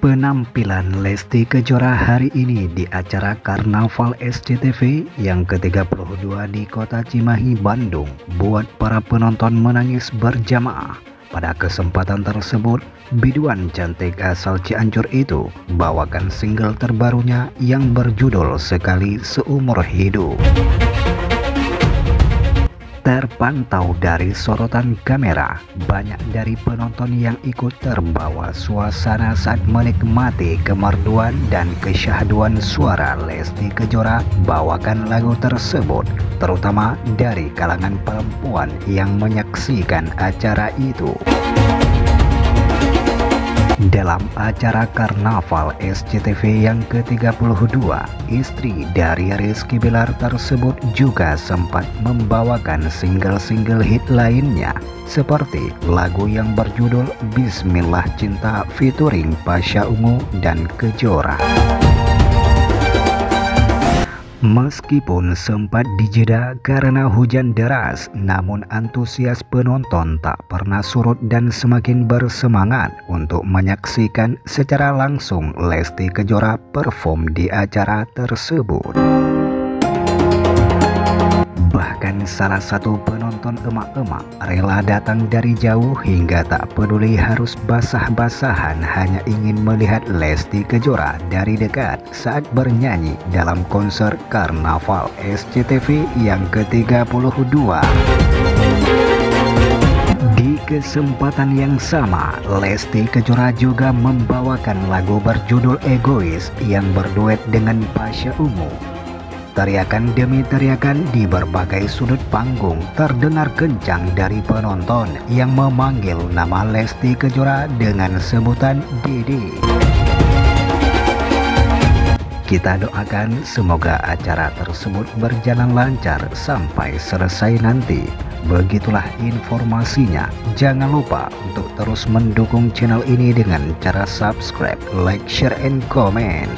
Penampilan Lesti Kejora hari ini di acara Karnaval SCTV yang ke-32 di kota Cimahi, Bandung buat para penonton menangis berjamaah. Pada kesempatan tersebut, biduan cantik asal Cianjur itu bawakan single terbarunya yang berjudul Sekali Seumur Hidup terpantau dari sorotan kamera. Banyak dari penonton yang ikut terbawa suasana saat menikmati kemerduan dan kesyahduan suara Lesti Kejora bawakan lagu tersebut, terutama dari kalangan perempuan yang menyaksikan acara itu. Dalam acara Karnaval SCTV yang ke-32, istri dari Rizky Bilar tersebut juga sempat membawakan single-single hit lainnya seperti lagu yang berjudul Bismillah Cinta featuring Pasha Ungu dan Kejora. Meskipun sempat dijeda karena hujan deras, namun antusias penonton tak pernah surut dan semakin bersemangat untuk menyaksikan secara langsung Lesti Kejora perform di acara tersebut. Bahkan salah satu penonton emak-emak rela datang dari jauh hingga tak peduli harus basah-basahan hanya ingin melihat Lesti Kejora dari dekat saat bernyanyi dalam konser Karnaval SCTV yang ke-32. Di kesempatan yang sama, Lesti Kejora juga membawakan lagu berjudul Egois yang berduet dengan Pasha Ungu Teriakan demi teriakan di berbagai sudut panggung terdengar kencang dari penonton yang memanggil nama Lesti Kejora dengan sebutan Dede. Kita doakan semoga acara tersebut berjalan lancar sampai selesai nanti. Begitulah informasinya. Jangan lupa untuk terus mendukung channel ini dengan cara subscribe, like, share, and comment.